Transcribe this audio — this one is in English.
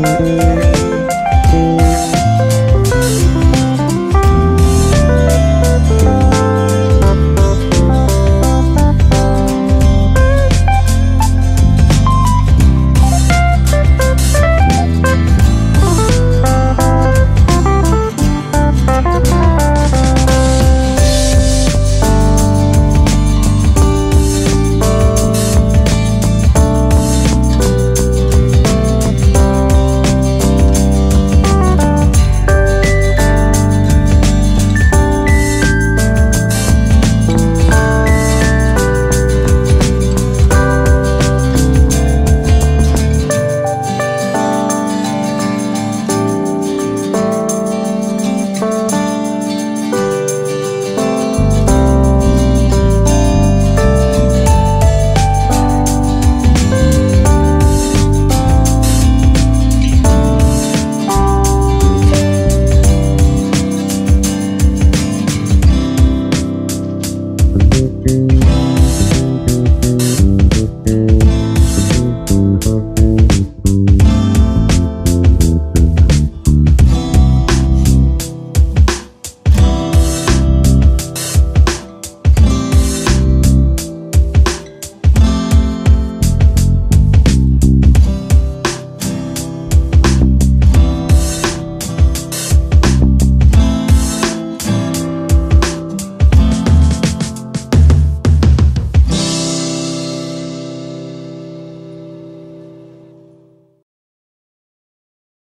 Música